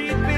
deep